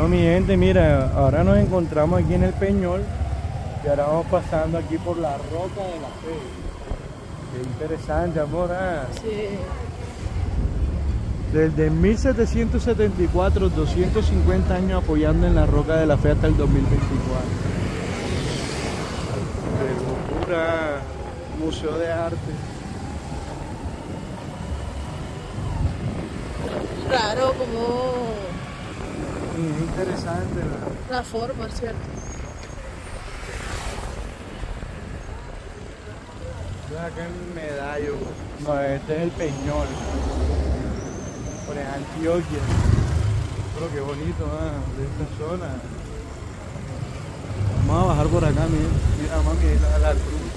Bueno, mi gente, mira, ahora nos encontramos aquí en el Peñol y ahora vamos pasando aquí por la Roca de la Fe. Qué interesante, amor. ¿ah? Sí. Desde 1774, 250 años apoyando en la Roca de la Fe hasta el 2024. Qué locura. Museo de Arte. Raro como es interesante. ¿verdad? la forma, ¿cierto? Acá el medallo. No, este es el Peñol. Por en Antioquia. Pero qué bonito, ah, de esta zona. Vamos a bajar por acá, mira. Mira, mami, ahí la, la cruz.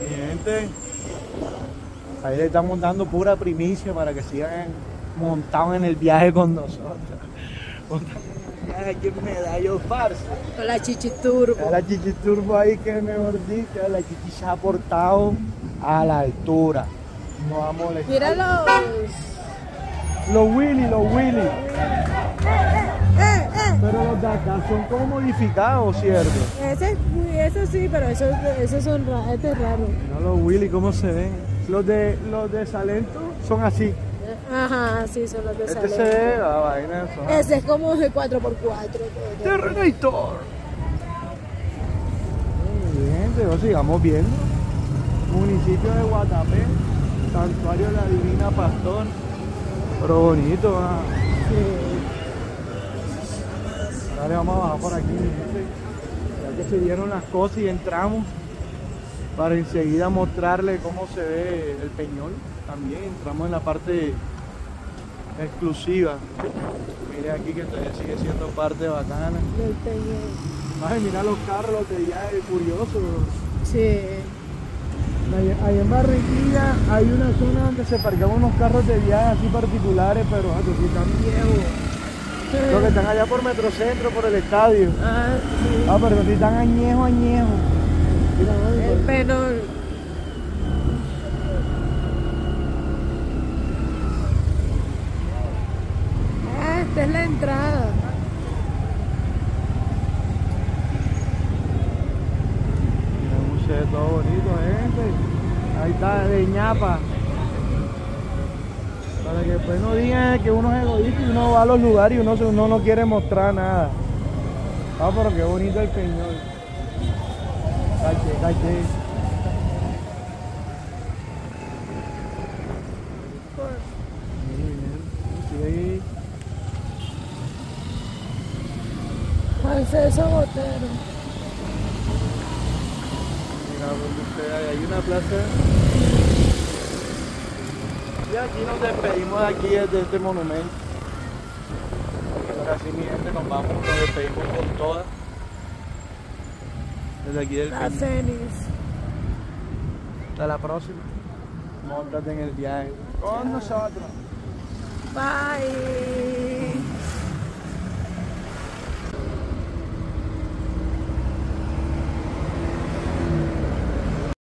Mi gente, ahí le estamos dando pura primicia para que sigan montados en el viaje con nosotros. Aquí en Medallo Farsa. Con la chichiturbo. La Chichi Turbo ahí que mejor dicho, la Chichi se ha portado a la altura. No va a molestar. Mira los. Los Willy, los Willy. ¡Eh, eh! Pero los de acá son como modificados, ¿cierto? Ese, eso sí, pero esos, esos son ra- este es raro. No los Willy, ¿cómo se ven? Los de los de Salento son así. Ajá, sí, son los de Este se Salento. ve, la vaina son. Ese es como de 4x4. Terrenator. Muy bien, pero sigamos viendo. Municipio de Guatapé, Santuario de la Divina Pastor. Pero bonito, ah. Dale, vamos a bajar por aquí. Ya que se dieron las cosas y entramos para enseguida mostrarle cómo se ve el peñol. También entramos en la parte exclusiva. Mire aquí que todavía sigue siendo parte bacana. Del Peñol. Ay, mira los carros, de viaje curiosos. Sí. Ahí, en Barranquilla hay una zona donde se parquean unos carros de viaje así particulares, pero ah, sí están viejos. Los que están allá por Metrocentro, por el estadio. Ah, sí. Ah, pero sí están añejo, añejo. Mira, ay, El Ah, esta es la entrada. un todo bonito, gente. Ahí está, de ñapa. Para que después no digan que uno es egoísta y uno va a los lugares y uno, uno no quiere mostrar nada. Ah, pero qué bonito el peñol. Sí. Juan César Botero. Mira, donde usted hay, hay una plaza. Y aquí nos despedimos de aquí desde este monumento. Ahora sí, mi gente, nos vamos, nos despedimos con todas. Desde aquí del La. Cenis. Hasta la próxima. Montate en el viaje con nosotros. Bye.